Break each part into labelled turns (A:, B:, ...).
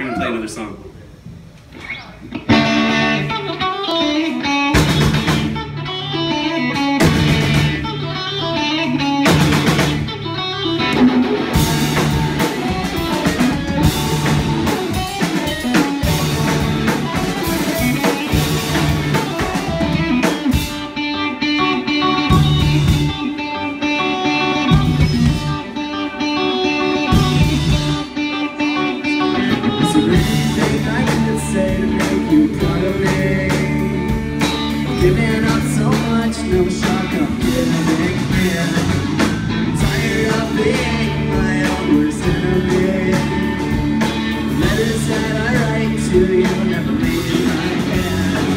A: We're gonna play another song.
B: Much, no I'm giving in. Tired of being my own worst enemy. Letters that I write to you never leave my hand.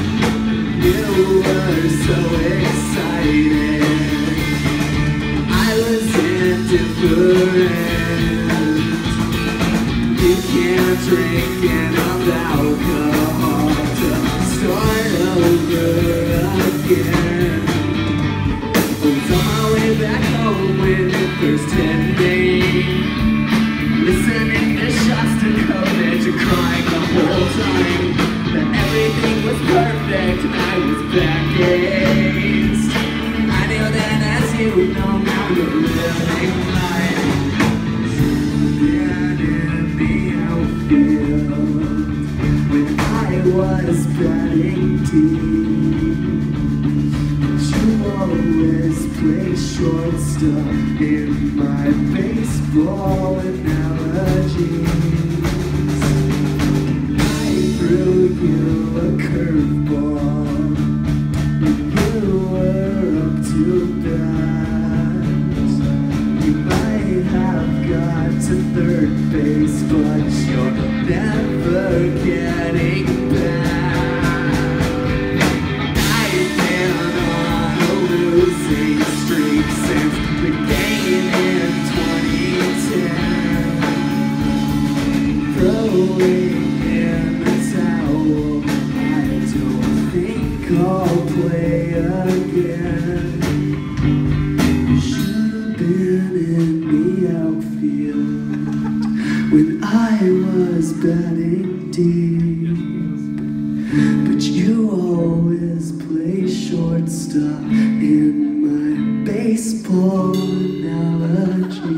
B: You were so excited. I was indifferent. You can't drink enough alcohol to start over again. First hit me. Listening to Shostakovich and crying the whole time that everything was perfect I was back aged. I knew then as you know now you're living life. In the outfield when I was batting deep. Always play shortstop in my baseball analogies. I threw you a curveball, and you were up to bat. You might have got to third base, but you're never getting I was batting deep, but you always play shortstop in my baseball analogy.